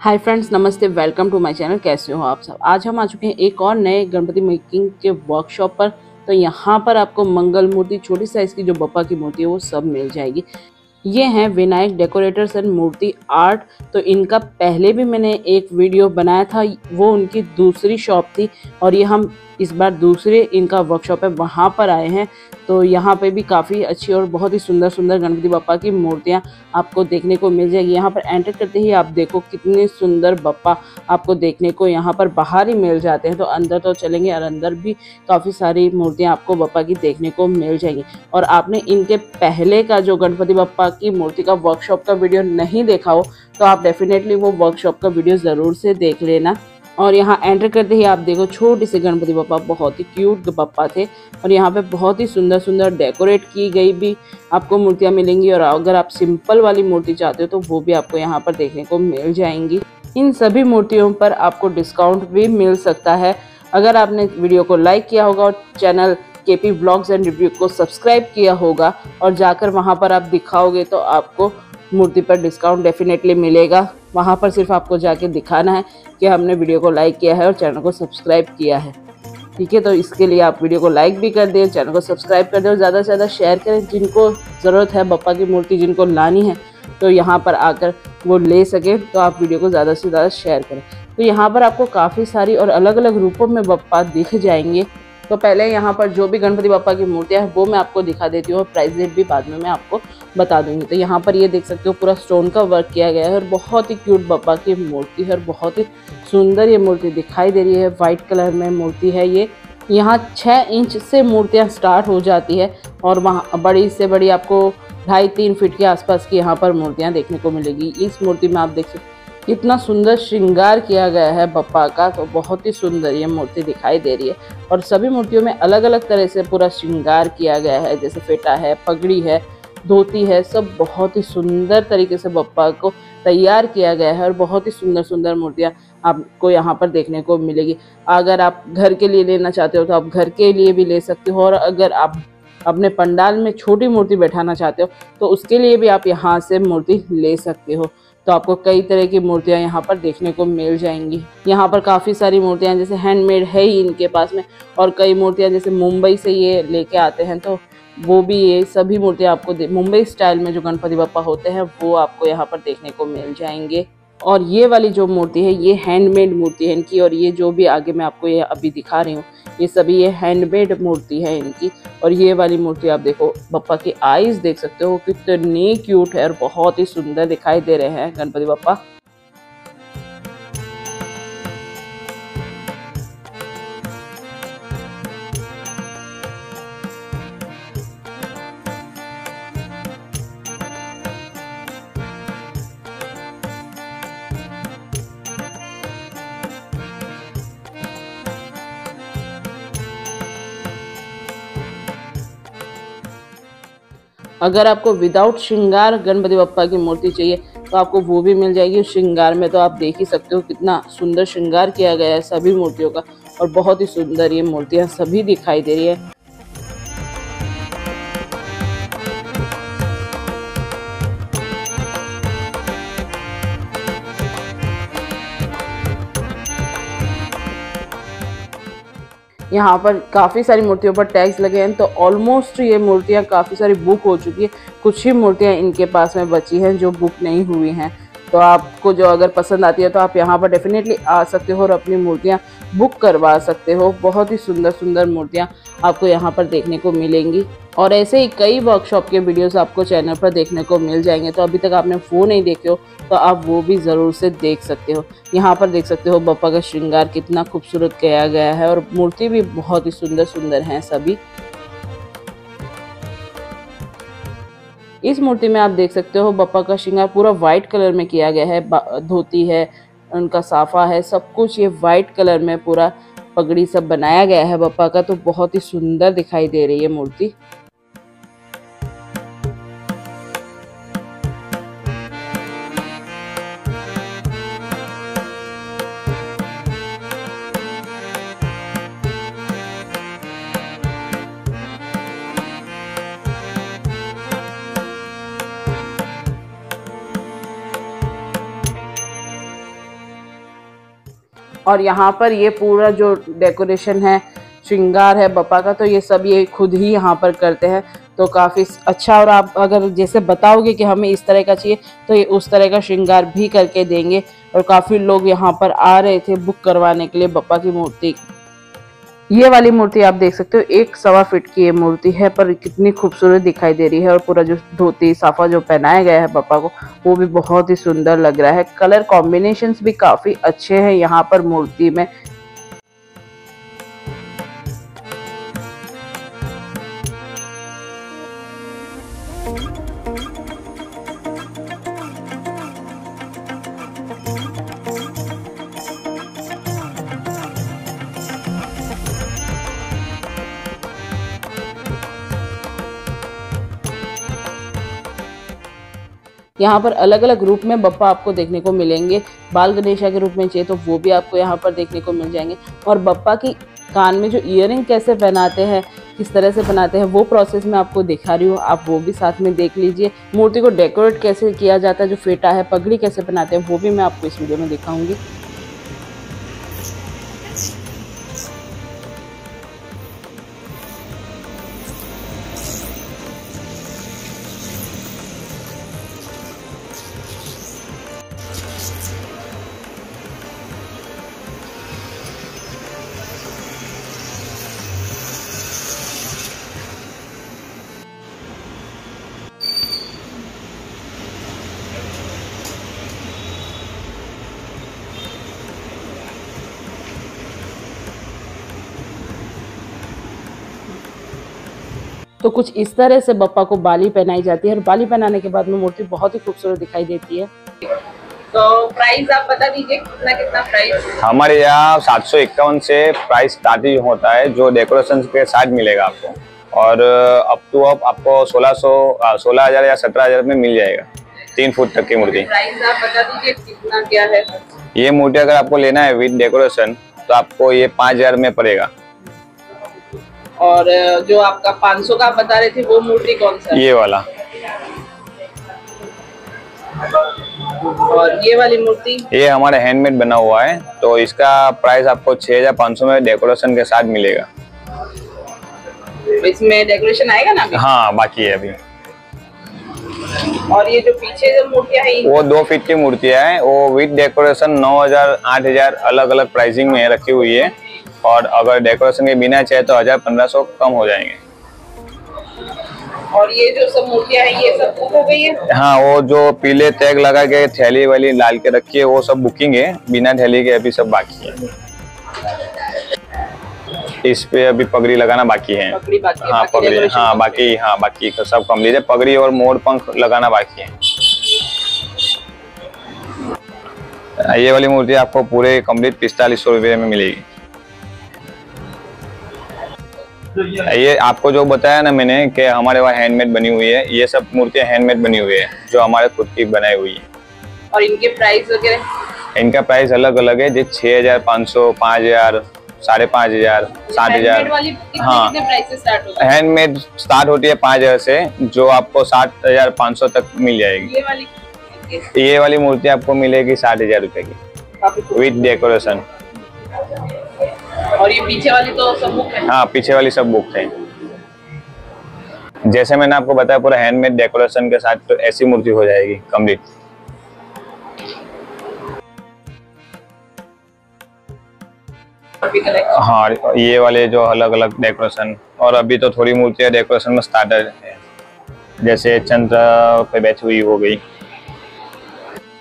हाय friends नमस्ते welcome to my channel कैसे हो आप सब? आज हम आ चुके हैं एक और नए गणपति मेकिंग के वर्कशॉप पर। तो यहाँ पर आपको मंगल मूर्ति, छोटी साइज़ की जो बप्पा की मूर्ति है, वो सब मिल जाएगी। ये हैं Vinayak decorators and Murti art. तो इनका पहले भी मैंने एक वीडियो बनाया था, वो उनकी दूसरी शॉप थी और ये हम इस बार दूसरे इनका वर्कशॉप है, वहाँ पर आए हैं। तो यहाँ पे भी काफ़ी अच्छी और बहुत ही सुंदर सुंदर गणपति बप्पा की मूर्तियाँ आपको देखने को मिल जाएगी। यहाँ पर एंटर करते ही आप देखो कितने सुंदर बप्पा आपको देखने को यहाँ पर बाहर ही मिल जाते हैं। तो अंदर तो चलेंगे और अंदर भी काफ़ी सारी मूर्तियाँ आपको बप्पा की देखने को मिल जाएगी। और आपने इनके पहले का जो गणपति बप्पा की मूर्ति का वर्कशॉप का वीडियो नहीं देखा हो तो आप डेफिनेटली वो वर्कशॉप का वीडियो ज़रूर से देख लेना। और यहाँ एंटर करते ही आप देखो, छोटे से गणपति बप्पा बहुत ही क्यूट बप्पा थे। और यहाँ पे बहुत ही सुंदर सुंदर डेकोरेट की गई भी आपको मूर्तियाँ मिलेंगी। और अगर आप सिंपल वाली मूर्ति चाहते हो तो वो भी आपको यहाँ पर देखने को मिल जाएँगी। इन सभी मूर्तियों पर आपको डिस्काउंट भी मिल सकता है। अगर आपने वीडियो को लाइक किया होगा और चैनल के पी ब्लॉग्स एंड रिव्यू को सब्सक्राइब किया होगा और जाकर वहाँ पर आप दिखाओगे तो आपको मूर्ति पर डिस्काउंट डेफिनेटली मिलेगा। वहाँ पर सिर्फ़ आपको जाके दिखाना है कि हमने वीडियो को लाइक किया है और चैनल को सब्सक्राइब किया है। ठीक है तो इसके लिए आप वीडियो को लाइक भी कर दें, चैनल को सब्सक्राइब कर दें और ज़्यादा से ज़्यादा शेयर करें जिनको ज़रूरत है, बप्पा की मूर्ति जिनको लानी है तो यहाँ पर आकर वो ले सकें तो आप वीडियो को ज़्यादा से ज़्यादा शेयर करें। तो यहाँ पर आपको काफ़ी सारी और अलग अलग रूपों में बप्पा दिख जाएँगे। तो पहले यहाँ पर जो भी गणपति बापा की मूर्तियाँ हैं, वो मैं आपको दिखा देती हूँ और प्राइस रेट भी बाद में मैं आपको बता दूँगी। तो यहाँ पर ये देख सकते हो, पूरा स्टोन का वर्क किया गया है और बहुत ही क्यूट बापा की मूर्ति है और बहुत ही सुंदर ये मूर्ति दिखाई दे रही है। वाइट कलर में मूर्ति है ये। यहाँ छः इंच से मूर्तियाँ स्टार्ट हो जाती है और वहाँ बड़ी से बड़ी आपको ढाई तीन फीट के आसपास की यहाँ पर मूर्तियाँ देखने को मिलेगी। इस मूर्ति में आप देख सकते इतना सुंदर श्रृंगार किया गया है बप्पा का तो बहुत ही सुंदर ये मूर्ति दिखाई दे रही है। और सभी मूर्तियों में अलग अलग तरह से पूरा श्रृंगार किया गया है, जैसे फेटा है, पगड़ी है, धोती है, सब बहुत ही सुंदर तरीके से बप्पा को तैयार किया गया है और बहुत ही सुंदर सुंदर मूर्तियाँ आपको यहाँ पर देखने को मिलेगी। अगर आप घर के लिए लेना चाहते हो तो आप घर के लिए भी ले सकते हो और अगर आप अपने पंडाल में छोटी मूर्ति बैठाना चाहते हो तो उसके लिए भी आप यहाँ से मूर्ति ले सकते हो। तो आपको कई तरह की मूर्तियाँ यहाँ पर देखने को मिल जाएँगी। यहाँ पर काफ़ी सारी मूर्तियाँ जैसे हैंडमेड है ही इनके पास में और कई मूर्तियाँ जैसे मुंबई से ये लेके आते हैं तो वो भी ये सभी मूर्तियाँ आपको मुंबई स्टाइल में जो गणपति बप्पा होते हैं, वो आपको यहाँ पर देखने को मिल जाएँगे। और ये वाली जो मूर्ति है, ये हैंडमेड मूर्ति है इनकी और ये जो भी आगे मैं आपको ये अभी दिखा रही हूँ ये सभी ये हैंडमेड मूर्ति है इनकी। और ये वाली मूर्ति आप देखो, बप्पा की आईज देख सकते हो, कितनी क्यूट है और बहुत ही सुंदर दिखाई दे रहे हैं गणपति बप्पा। अगर आपको विदाउट श्रृंगार गणपति बप्पा की मूर्ति चाहिए तो आपको वो भी मिल जाएगी। श्रृंगार में तो आप देख ही सकते हो कितना सुंदर श्रृंगार किया गया है सभी मूर्तियों का और बहुत ही सुंदर ये मूर्तियाँ सभी दिखाई दे रही है। यहाँ पर काफ़ी सारी मूर्तियों पर टैक्स लगे हैं तो ऑलमोस्ट ये मूर्तियाँ काफ़ी सारी बुक हो चुकी है। कुछ ही मूर्तियाँ इनके पास में बची हैं जो बुक नहीं हुई हैं। तो आपको जो अगर पसंद आती है तो आप यहाँ पर डेफिनेटली आ सकते हो और अपनी मूर्तियाँ बुक करवा सकते हो। बहुत ही सुंदर सुंदर मूर्तियाँ आपको यहाँ पर देखने को मिलेंगी। और ऐसे ही कई वर्कशॉप के वीडियोस आपको चैनल पर देखने को मिल जाएँगे। तो अभी तक आपने वो नहीं देखे हो तो आप वो भी ज़रूर से देख सकते हो। यहाँ पर देख सकते हो बप्पा का श्रृंगार कितना खूबसूरत किया गया है और मूर्ति भी बहुत ही सुंदर सुंदर हैं सभी। इस मूर्ति में आप देख सकते हो बप्पा का श्रृंगार पूरा वाइट कलर में किया गया है धोती है उनका साफा है, सब कुछ ये वाइट कलर में पूरा पगड़ी सब बनाया गया है बप्पा का तो बहुत ही सुंदर दिखाई दे रही है मूर्ति। और यहाँ पर ये पूरा जो डेकोरेशन है, श्रृंगार है बप्पा का तो ये सब ये खुद ही यहाँ पर करते हैं। तो काफ़ी अच्छा और आप अगर जैसे बताओगे कि हमें इस तरह का चाहिए तो ये उस तरह का श्रृंगार भी करके देंगे। और काफ़ी लोग यहाँ पर आ रहे थे बुक करवाने के लिए बप्पा की मूर्ति। ये वाली मूर्ति आप देख सकते हो, एक सवा फीट की ये मूर्ति है, पर कितनी खूबसूरत दिखाई दे रही है और पूरा जो धोती, साफा जो पहनाया गया है पापा को, वो भी बहुत ही सुंदर लग रहा है। कलर कॉम्बिनेशन भी काफ़ी अच्छे हैं यहाँ पर मूर्ति में। यहाँ पर अलग अलग रूप में बप्पा आपको देखने को मिलेंगे। बाल गणेशा के रूप में चाहिए तो वो भी आपको यहाँ पर देखने को मिल जाएँगे। और बप्पा की कान में जो इयर कैसे पहनाते हैं, किस तरह से बनाते हैं, वो प्रोसेस मैं आपको दिखा रही हूँ। आप वो भी साथ में देख लीजिए। मूर्ति को डेकोरेट कैसे किया जाता है, जो फेटा है, पगड़ी कैसे बनाते हैं, वो भी मैं आपको इस वीडियो में दिखाऊँगी। तो कुछ इस तरह से बप्पा को बाली पहनाई जाती है और बाली पहनाने के बाद में मूर्ति बहुत ही खूबसूरत दिखाई देती है। तो प्राइस आप बता दीजिए कितना कितना प्राइस हमारे यहाँ सात सौ इक्यावन से प्राइस स्टार्टिंग होता है जो डेकोरेशन के साथ मिलेगा आपको। और अप टू अप आपको सोलह सौ सोलह हज़ार या सत्रह हज़ार में मिल जाएगा तीन फुट तक की मूर्ति। प्राइस आप बता दीजिए कितना क्या है? ये मूर्ति अगर आपको लेना है विद डेकोरेशन तो आपको ये पाँच हज़ार में पड़ेगा। और जो आपका 500 का आप बता रहे थे वो मूर्ति कौन सा ये वाला। और ये वाली मूर्ति? ये हमारे हैंडमेड बना हुआ है तो इसका प्राइस आपको छह हज़ार पाँच सौ में डेकोरेशन के साथ मिलेगा। इसमें डेकोरेशन आएगा ना अभी? हाँ बाकी है अभी। और ये जो पीछे जो मूर्तियाँ है वो दो फीट की मूर्तियाँ है वो विद डेकोरेशन नौ हज़ार आठ हज़ार अलग अलग प्राइसिंग में रखी हुई है। और अगर डेकोरेशन के बिना चाहे तो हज़ार पंद्रह सौ कम हो जाएँगे। और ये जो सब मूर्तियाँ हैं ये सब बुक हो गई है? हाँ वो जो पीले टैग लगा के थैली वाली लाल के रखी है वो सब बुकिंग है। बिना थैली के अभी सब बाकी है। इस पे अभी पगड़ी लगाना बाकी है। पगड़ी बाकी हाँ पगड़ी हाँ बाकी हाँ। बाकी सब कम लीजिए पगड़ी और मोर पंख लगाना बाकी है। ये वाली मूर्ति आपको पूरे कंप्लीट पिस्तालीस सौ रुपये में मिलेगी। ये आपको जो बताया ना मैंने कि हमारे वहाँ हैंडमेड बनी हुई है ये सब मूर्तियाँ हैंडमेड बनी हुई है जो हमारे खुद की बनाई हुई है। और इनके प्राइस वगैरह? इनका प्राइस अलग अलग है जैसे छह हज़ार पाँच सौ पाँच हज़ार साढ़े पाँच हज़ार सात हज़ार। हाँ। हैंडमेड स्टार्ट होती है पाँच हज़ार से जो आपको सात हज़ार पाँच सौ तक मिल जाएगी। ये वाली ये वाली मूर्ति आपको मिलेगी साठ हज़ार रुपए की विथ डेकोरेशन और ये पीछे वाली तो सब बुक है। हाँ पीछे वाली सब बुक है। जैसे मैंने आपको बताया पूरा हैंडमेड डेकोरेशन के साथ तो ऐसी मूर्ति हो जाएगी कंप्लीट हाँ ये वाले जो अलग अलग डेकोरेशन और अभी तो थोड़ी मूर्तियाँ डेकोरेशन में स्टार्टर है। जैसे चंद्र पे बैठी हुई हो गई।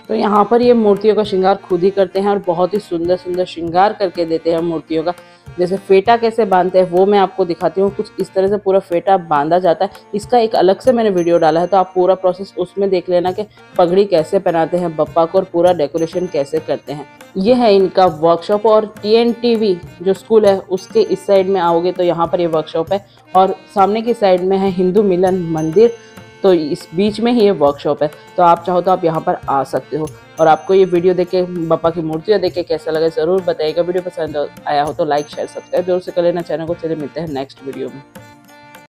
तो यहाँ पर ये मूर्तियों का श्रृंगार खुद ही करते हैं और बहुत ही सुंदर सुंदर श्रृंगार करके देते हैं मूर्तियों का। जैसे फेटा कैसे बांधते हैं, वो मैं आपको दिखाती हूँ। कुछ इस तरह से पूरा फेटा बांधा जाता है। इसका एक अलग से मैंने वीडियो डाला है तो आप पूरा प्रोसेस उसमें देख लेना कि पगड़ी कैसे पहनाते हैं बप्पा को और पूरा डेकोरेशन कैसे करते हैं। ये है इनका वर्कशॉप और टीएनटीवी जो स्कूल है, उसके इस साइड में आओगे तो यहाँ पर ये वर्कशॉप है और सामने की साइड में है हिंदू मिलन मंदिर। तो इस बीच में ही ये वर्कशॉप है। तो आप चाहो तो आप यहाँ पर आ सकते हो। और आपको ये वीडियो देख के, पापा की मूर्तियाँ देख के कैसा लगे, ज़रूर बताइएगा। वीडियो पसंद आया हो तो लाइक शेयर सब्सक्राइब ज़रूर से कर लेना। चैनल को चले मिलते हैं नेक्स्ट वीडियो में।